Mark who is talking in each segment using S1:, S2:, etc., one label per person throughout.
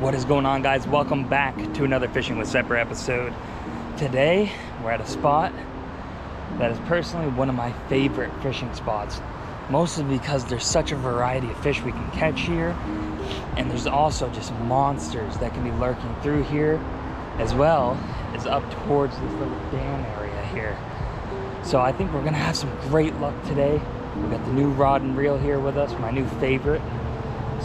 S1: What is going on guys? Welcome back to another Fishing with Seper episode. Today, we're at a spot that is personally one of my favorite fishing spots. Mostly because there's such a variety of fish we can catch here. And there's also just monsters that can be lurking through here as well as up towards this little dam area here. So I think we're gonna have some great luck today. We got the new rod and reel here with us, my new favorite.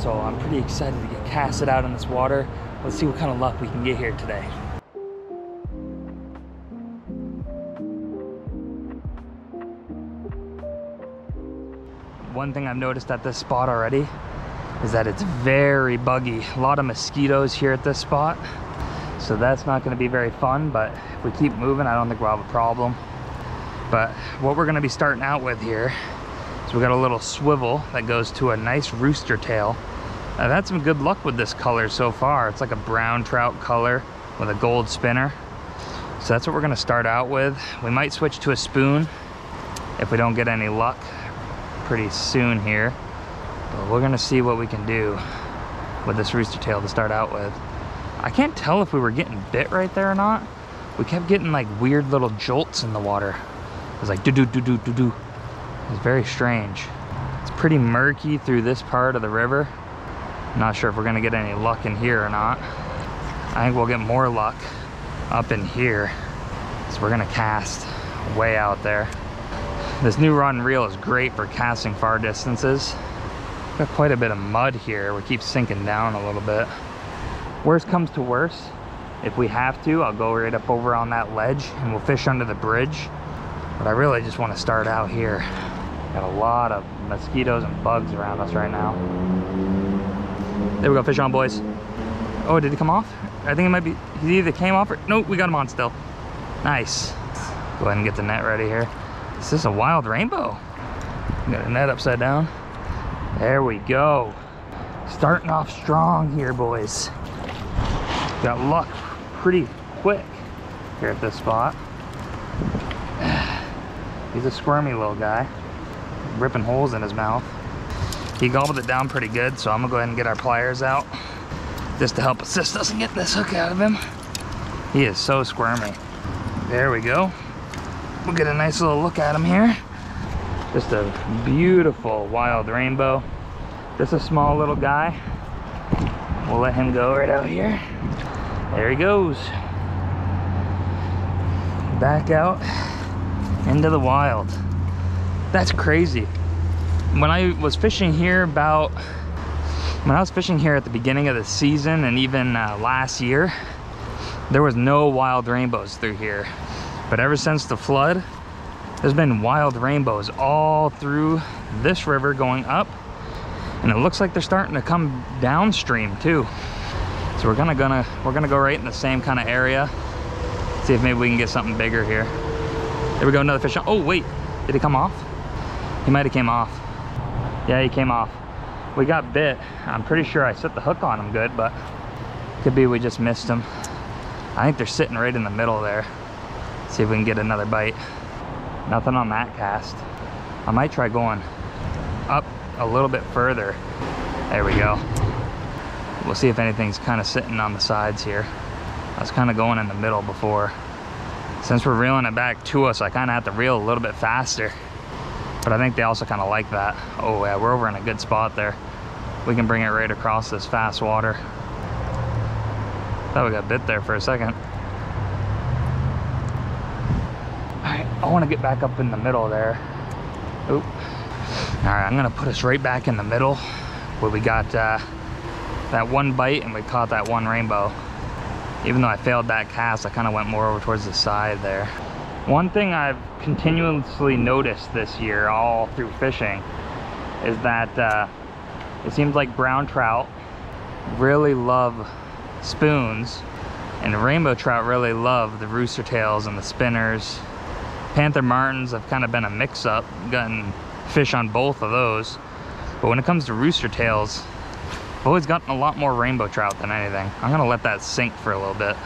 S1: So I'm pretty excited to get casted out in this water. Let's see what kind of luck we can get here today. One thing I've noticed at this spot already is that it's very buggy. A lot of mosquitoes here at this spot. So that's not gonna be very fun, but if we keep moving, I don't think we'll have a problem. But what we're gonna be starting out with here is we got a little swivel that goes to a nice rooster tail. I've had some good luck with this color so far. It's like a brown trout color with a gold spinner. So that's what we're gonna start out with. We might switch to a spoon if we don't get any luck pretty soon here. But we're gonna see what we can do with this rooster tail to start out with. I can't tell if we were getting bit right there or not. We kept getting like weird little jolts in the water. It was like do do do do do do. It was very strange. It's pretty murky through this part of the river. Not sure if we're gonna get any luck in here or not. I think we'll get more luck up in here. So we're gonna cast way out there. This new rod and reel is great for casting far distances. Got quite a bit of mud here. We keep sinking down a little bit. Worst comes to worst, if we have to, I'll go right up over on that ledge and we'll fish under the bridge. But I really just want to start out here. Got a lot of mosquitoes and bugs around us right now. There we go, fish on boys. Oh, did he come off? I think it might be, he either came off or, nope, we got him on still. Nice. Go ahead and get the net ready here. Is this is a wild rainbow? Got a net upside down. There we go. Starting off strong here, boys. Got luck pretty quick here at this spot. He's a squirmy little guy, ripping holes in his mouth. He gobbled it down pretty good, so I'm gonna go ahead and get our pliers out just to help assist us and get this hook out of him. He is so squirmy. There we go. We'll get a nice little look at him here. Just a beautiful wild rainbow. Just a small little guy. We'll let him go right out here. There he goes. Back out into the wild. That's crazy. When I was fishing here about, when I was fishing here at the beginning of the season and even uh, last year, there was no wild rainbows through here. But ever since the flood, there's been wild rainbows all through this river going up. And it looks like they're starting to come downstream too. So we're gonna gonna we're gonna go right in the same kind of area. See if maybe we can get something bigger here. There we go, another fish. Oh wait, did he come off? He might have came off. Yeah, he came off. We got bit. I'm pretty sure I set the hook on him good, but could be we just missed him. I think they're sitting right in the middle there. See if we can get another bite. Nothing on that cast. I might try going up a little bit further. There we go. We'll see if anything's kind of sitting on the sides here. I was kind of going in the middle before. Since we're reeling it back to us, I kind of have to reel a little bit faster. But I think they also kind of like that. Oh yeah, we're over in a good spot there. We can bring it right across this fast water. Thought we got bit there for a second. All right, I want to get back up in the middle there. Oop. All right, I'm gonna put us right back in the middle where we got uh, that one bite and we caught that one rainbow. Even though I failed that cast, I kind of went more over towards the side there. One thing I've continuously noticed this year all through fishing is that uh, it seems like brown trout really love spoons and rainbow trout really love the rooster tails and the spinners. Panther martins have kind of been a mix-up, gotten fish on both of those. But when it comes to rooster tails, I've always gotten a lot more rainbow trout than anything. I'm gonna let that sink for a little bit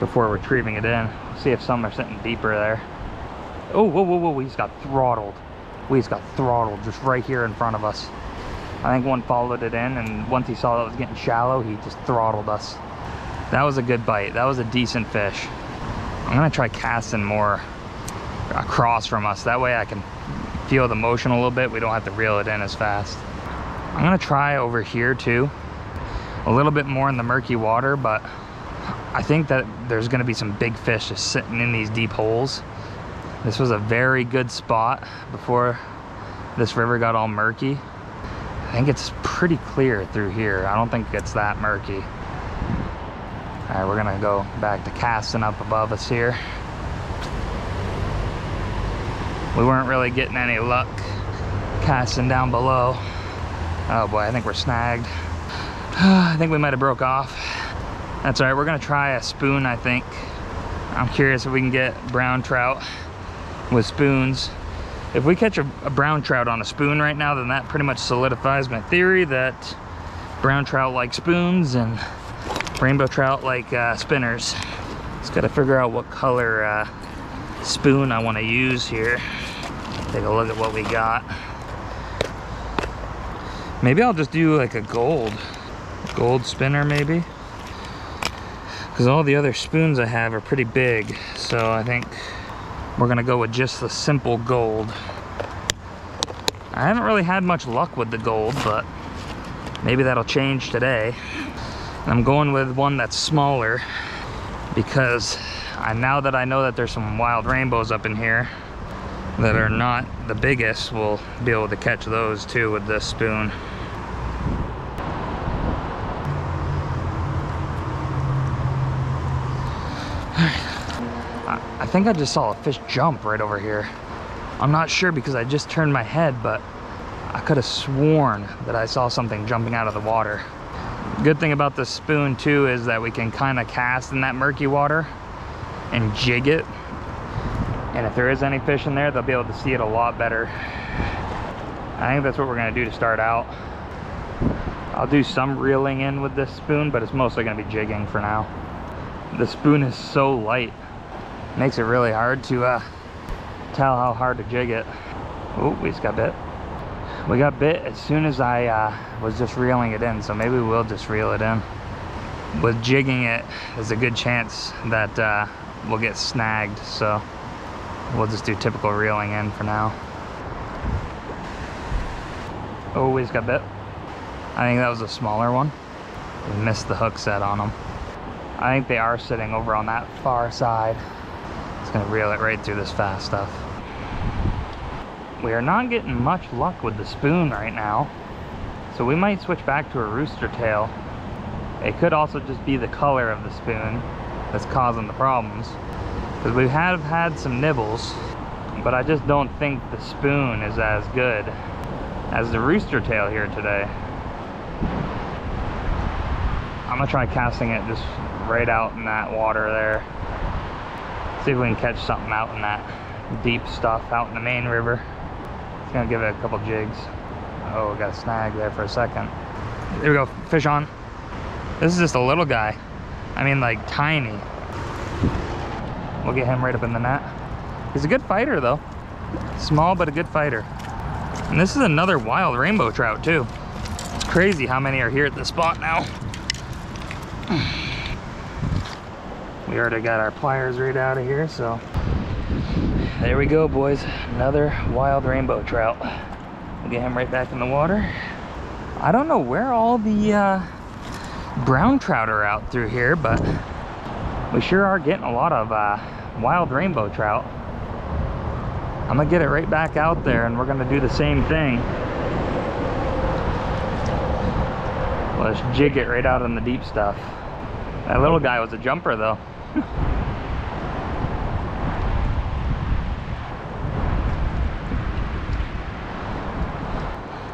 S1: before retrieving it in. See if some are sitting deeper there. Oh, whoa, whoa, whoa, we just got throttled. We just got throttled just right here in front of us. I think one followed it in and once he saw it was getting shallow, he just throttled us. That was a good bite. That was a decent fish. I'm gonna try casting more across from us. That way I can feel the motion a little bit. We don't have to reel it in as fast. I'm gonna try over here too. A little bit more in the murky water, but I think that there's gonna be some big fish just sitting in these deep holes. This was a very good spot before this river got all murky. I think it's pretty clear through here. I don't think it's that murky. All right, we're gonna go back to casting up above us here. We weren't really getting any luck casting down below. Oh boy, I think we're snagged. I think we might have broke off. That's all right, we're gonna try a spoon, I think. I'm curious if we can get brown trout with spoons. If we catch a, a, brown trout on a spoon right now, then that pretty much solidifies my theory that brown trout like spoons and rainbow trout like uh, spinners. Just gotta figure out what color uh, spoon I wanna use here. Take a look at what we got. Maybe I'll just do like a gold, gold spinner maybe. Because all the other spoons I have are pretty big. So I think we're gonna go with just the simple gold. I haven't really had much luck with the gold, but maybe that'll change today. I'm going with one that's smaller because I, now that I know that there's some wild rainbows up in here that are not the biggest, we'll be able to catch those too with this spoon. Think I just saw a fish jump right over here. I'm not sure because I just turned my head, but I could have sworn that I saw something jumping out of the water. Good thing about this spoon too is that we can kind of cast in that murky water and jig it. And if there is any fish in there, they'll be able to see it a lot better. I think that's what we're gonna do to start out. I'll do some reeling in with this spoon, but it's mostly gonna be jigging for now. The spoon is so light makes it really hard to uh, tell how hard to jig it. Oh, we just got bit. We got bit as soon as I uh, was just reeling it in, so maybe we'll just reel it in. With jigging it, there's a good chance that uh, we'll get snagged, so we'll just do typical reeling in for now. Oh, we just got bit. I think that was a smaller one. We missed the hook set on them. I think they are sitting over on that far side. Gonna reel it right through this fast stuff. We are not getting much luck with the spoon right now. So we might switch back to a rooster tail. It could also just be the color of the spoon that's causing the problems. Because we have had some nibbles, but I just don't think the spoon is as good as the rooster tail here today. I'm gonna try casting it just right out in that water there. See if we can catch something out in that deep stuff out in the main river. It's gonna give it a couple jigs. Oh, got a snag there for a second. There we go, fish on. This is just a little guy. I mean like tiny. We'll get him right up in the net. He's a good fighter though. Small, but a good fighter. And this is another wild rainbow trout too. It's crazy how many are here at the spot now. We already got our pliers right out of here, so there we go, boys. Another wild rainbow trout. We'll get him right back in the water. I don't know where all the uh, brown trout are out through here, but we sure are getting a lot of uh, wild rainbow trout. I'm gonna get it right back out there and we're gonna do the same thing. Let's jig it right out in the deep stuff. That little guy was a jumper though.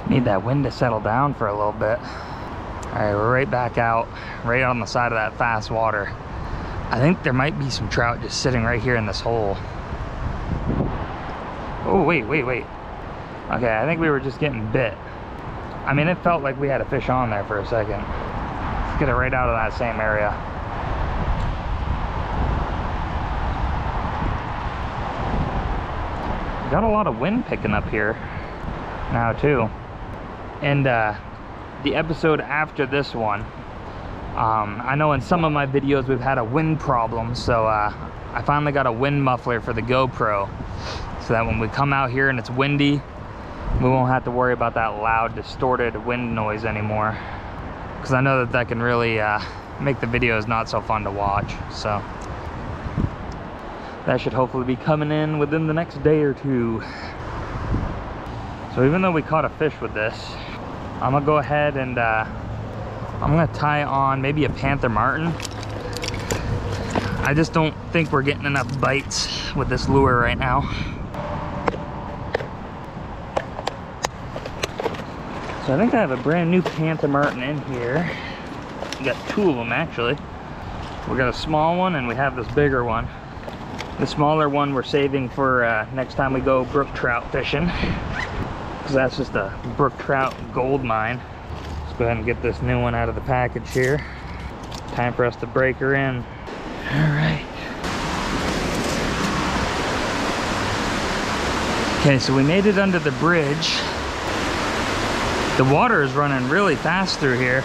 S1: Need that wind to settle down for a little bit. All right, we're right back out, right on the side of that fast water. I think there might be some trout just sitting right here in this hole. Oh, wait, wait, wait. Okay, I think we were just getting bit. I mean, it felt like we had a fish on there for a second. Let's get it right out of that same area. Got a lot of wind picking up here now too. And uh, the episode after this one, um, I know in some of my videos we've had a wind problem, so uh, I finally got a wind muffler for the GoPro so that when we come out here and it's windy, we won't have to worry about that loud distorted wind noise anymore. Because I know that that can really uh, make the videos not so fun to watch, so. That should hopefully be coming in within the next day or two. So even though we caught a fish with this, I'm gonna go ahead and uh, I'm gonna tie on maybe a Panther Martin. I just don't think we're getting enough bites with this lure right now. So I think I have a brand new Panther Martin in here. We got two of them actually. We got a small one and we have this bigger one. The smaller one we're saving for uh, next time we go brook trout fishing. Because that's just a brook trout gold mine. Let's go ahead and get this new one out of the package here. Time for us to break her in. All right. Okay, so we made it under the bridge. The water is running really fast through here.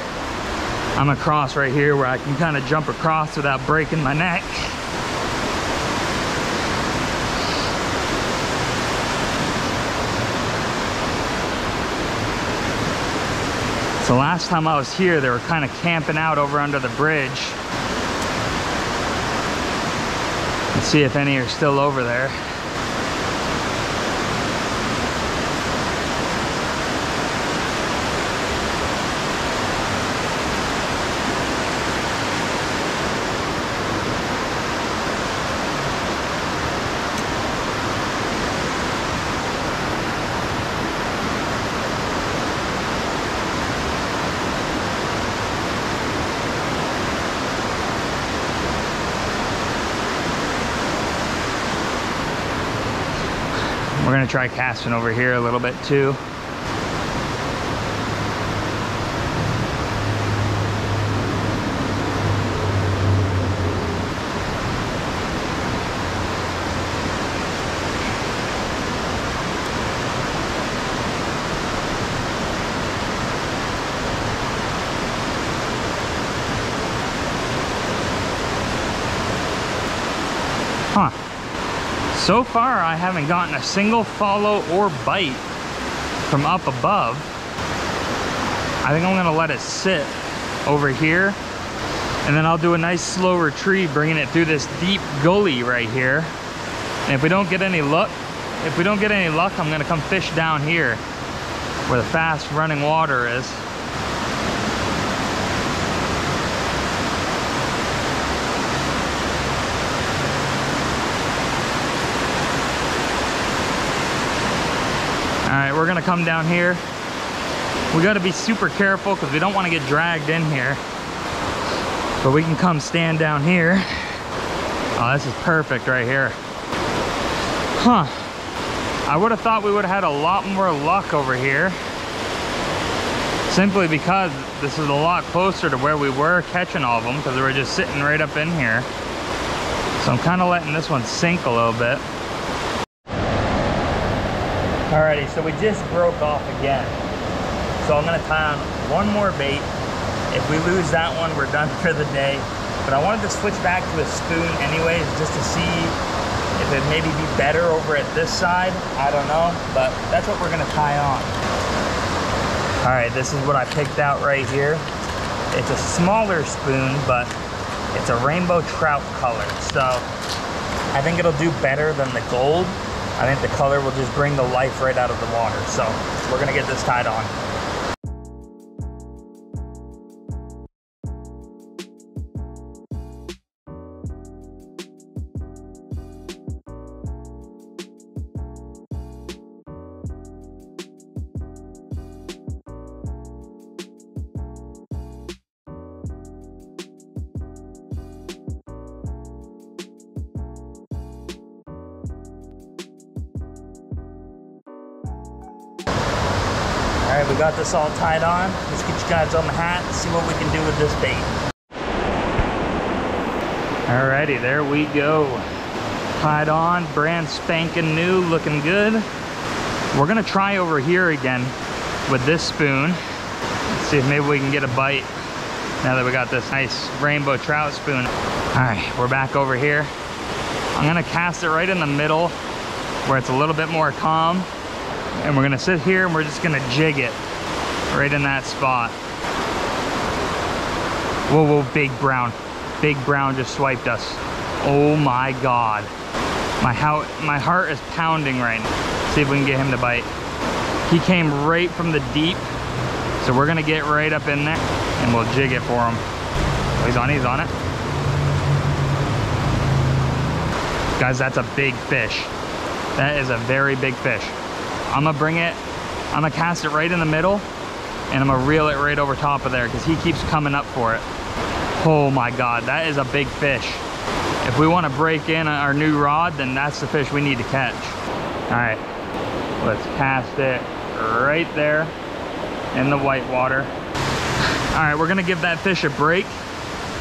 S1: I'm across right here where I can kind of jump across without breaking my neck. So last time I was here, they were kind of camping out over under the bridge. Let's see if any are still over there. We're gonna try casting over here a little bit too. Huh. So far, I haven't gotten a single follow or bite from up above. I think I'm gonna let it sit over here and then I'll do a nice slow retreat, bringing it through this deep gully right here. And if we don't get any luck, if we don't get any luck, I'm gonna come fish down here where the fast running water is. All right, we're gonna come down here. We gotta be super careful because we don't wanna get dragged in here. But we can come stand down here. Oh, this is perfect right here. Huh. I would have thought we would have had a lot more luck over here. Simply because this is a lot closer to where we were catching all of them because we were just sitting right up in here. So I'm kind of letting this one sink a little bit. Alrighty, so we just broke off again. So I'm gonna tie on one more bait. If we lose that one, we're done for the day. But I wanted to switch back to a spoon anyways, just to see if it maybe be better over at this side. I don't know, but that's what we're gonna tie on. All right, this is what I picked out right here. It's a smaller spoon, but it's a rainbow trout color. So I think it'll do better than the gold. I think the color will just bring the life right out of the water. So we're gonna get this tied on. All right, we got this all tied on. Let's get you guys on the hat and see what we can do with this bait. Alrighty, there we go. Tied on, brand spanking new, looking good. We're gonna try over here again. with this spoon. Let's see if maybe we can get a bite now that we got this nice rainbow trout spoon. All right, we're back over here. I'm gonna cast it right in the middle where it's a little bit more calm. And we're gonna sit here and we're just gonna jig it right in that spot. Whoa, whoa, big brown. Big brown just swiped us. Oh my God. My, how, my heart is pounding right now. See if we can get him to bite. He came right from the deep. So we're gonna get right up in there and we'll jig it for him. Oh, he's on it, he's on it. Guys, that's a big fish. That is a very big fish. I'm gonna bring it, I'm gonna cast it right in the middle and I'm gonna reel it right over top of there because he keeps coming up for it. Oh my God, that is a big fish. If we wanna break in our new rod, then that's the fish we need to catch. All right, let's cast it right there in the white water. All right, we're gonna give that fish a break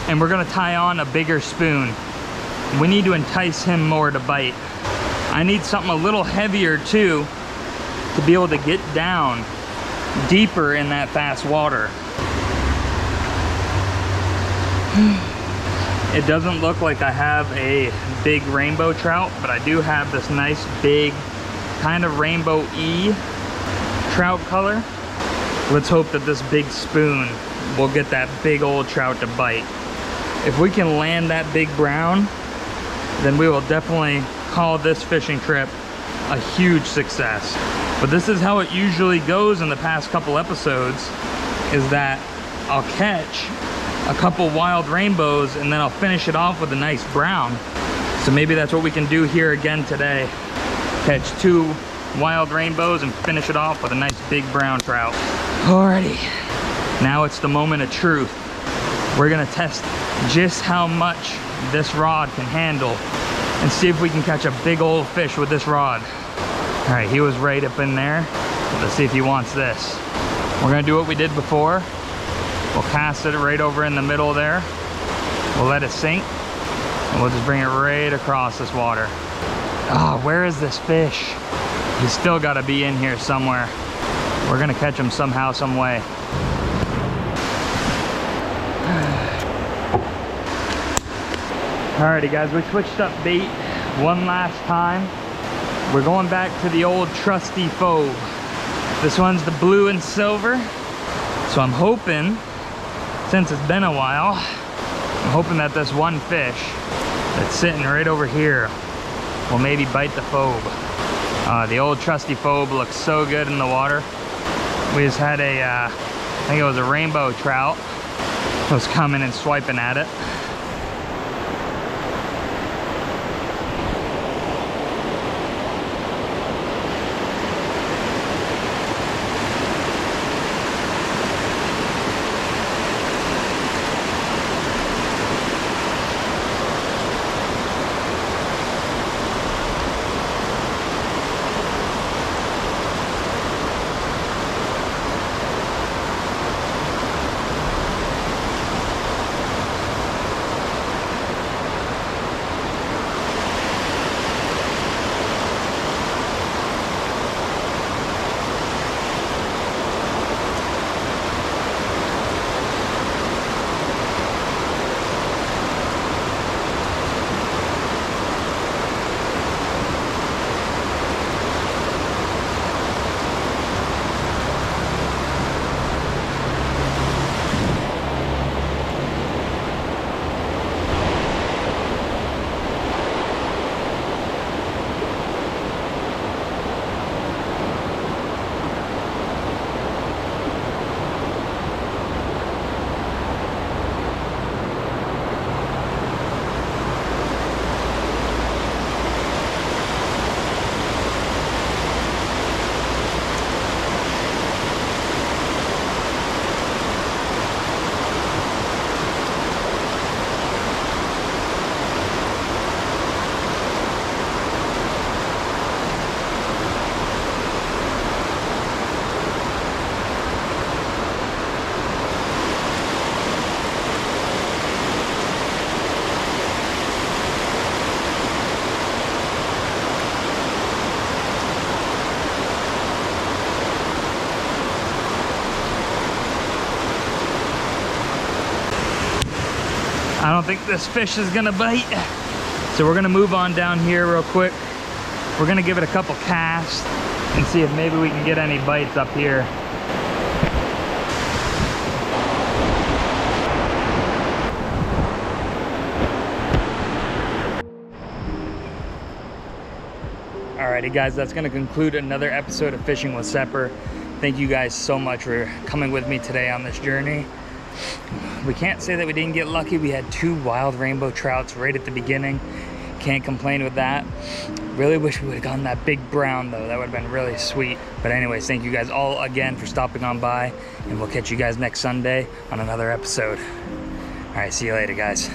S1: and we're gonna tie on a bigger spoon. We need to entice him more to bite. I need something a little heavier too to be able to get down deeper in that fast water. It doesn't look like I have a big rainbow trout, but I do have this nice big kind of rainbow E trout color. Let's hope that this big spoon will get that big old trout to bite. If we can land that big brown, then we will definitely call this fishing trip a huge success. But this is how it usually goes in the past couple episodes, is that I'll catch a couple wild rainbows and then I'll finish it off with a nice brown. So maybe that's what we can do here again today. Catch two wild rainbows and finish it off with a nice big brown trout. Alrighty, now it's the moment of truth. We're gonna test just how much this rod can handle and see if we can catch a big old fish with this rod. All right, he was right up in there. Let's see if he wants this. We're gonna do what we did before. We'll cast it right over in the middle there. We'll let it sink and we'll just bring it right across this water. Ah, oh, where is this fish? He's still gotta be in here somewhere. We're gonna catch him somehow, some way. Alrighty guys, we switched up bait one last time. We're going back to the old trusty Phoebe. This one's the blue and silver. So I'm hoping, since it's been a while, I'm hoping that this one fish that's sitting right over here will maybe bite the Phoebe. Uh, the old trusty Phoebe looks so good in the water. We just had a, uh, I think it was a rainbow trout, was coming and swiping at it. I don't think this fish is gonna bite. So we're gonna move on down here real quick. We're gonna give it a couple casts and see if maybe we can get any bites up here. Alrighty guys, that's gonna conclude another episode of Fishing with Seper. Thank you guys so much for coming with me today on this journey. We can't say that we didn't get lucky. We had two wild rainbow trouts right at the beginning. Can't complain with that. Really wish we would have gotten that big brown though. That would have been really sweet. But anyways, thank you guys all again for stopping on by and we'll catch you guys next Sunday on another episode. All right, see you later guys.